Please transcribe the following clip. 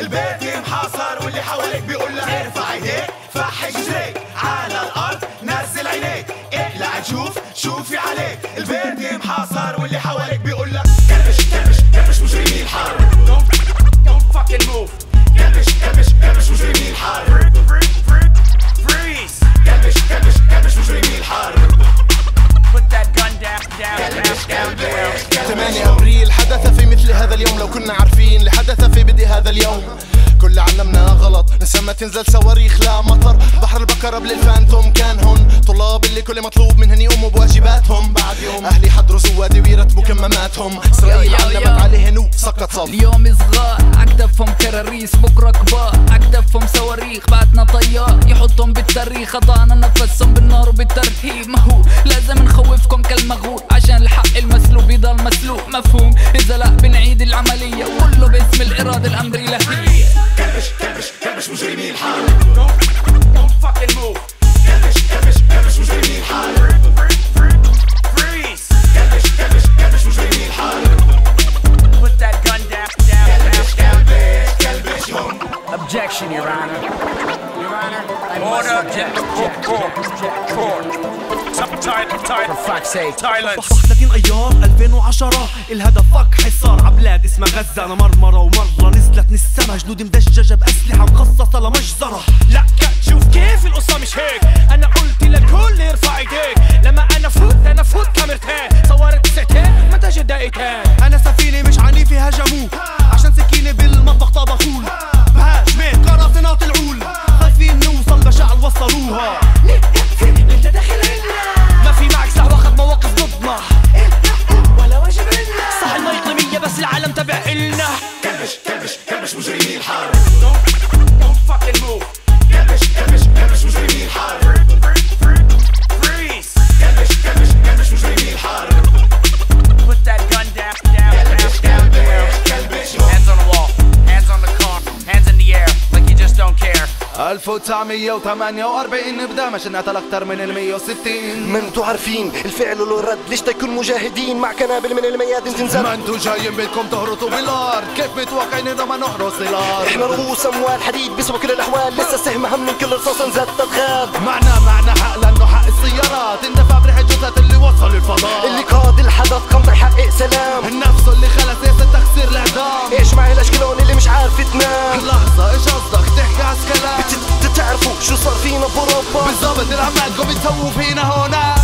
البيت محاصر واللي حواليك بيقول لك ارفع ايديك. فحش جريك على الأرض نزل عينيك. اقلع شوف شوفي عليك البيت محاصر واللي حواليك كنا عارفين اللي حدث في بدء هذا اليوم. كل علمنا غلط. نسى ما تنزل صواريخ لا مطر. بحر البكر قبل الفانتوم كان هون طلاب اللي كل مطلوب منهن يقوموا بواجباتهم. بعد يوم أهلي حضروا زوادي ويرتبوا كماماتهم. إسرائيل علمت يا. عليه هنوء سقط صف اليوم صغار عكتفهم كراريس بكرة كبار عكتفهم صواريخ. بعتنا طيار. يحطهم بالتاريخ خضعنا نفسهم بالنار وبالترهيب ما هو لازم نخوفكم كالمغول. عشان الحق المسلوب يضل مسلوق مفهوم؟ إذا لا بنعيد العملية. كله باسم الإرادة الأمر الهي كلبش كلبش كلبش مجرمين Don't fucking move. كلبش كلبش كلبش مجرمين الحرب. Freeze. كلبش كلبش كلبش مجرمين الحرب. Put that gun down, down, كلبش down. كلبش كلبش هم Objection, Your Honor. Order. Silence. 31 أيار 2010 الهدف فك حصار. عبلاد اسمها غزة أنا مرمرة ومرة. نزلت من السما جنود مدججة بأسلحة مخصصة لمجزرة. لا شوف كيف القصة مش هيك. أنا قلت للكل يرفع ايديك لما أنا فوت أنا فوت كاميرتين. صورت ساعتين ما انتش دقيقتين. 1948 بدا مشينا أكثر من ال 160 ما أنتوا عارفين الفعل له رد ليش تكون مجاهدين مع كنابل من الميادين تنزل؟ ما أنتوا جايين بدكم تهرطوا بالارض كيف متوقعين انه ما نحرس الأرض؟ إحنا رؤوس أموال حديد بيسوى كل الأحوال لسه السهم أهم من كل رصاص أنزل تتغاب معنا معنا حق لأنه حق السيارات. اندفع بريح الجثث اللي وصل الفضاء اللي قاد الحدث قمع يحقق سلام. النفس اللي خلى سياسة تخسير الاعدام إيش معي الاشكالون اللي مش عارف تنام يعرفوا شو صار فينا بوروبا بالضبط نلعب معكم نسووا فينا هونا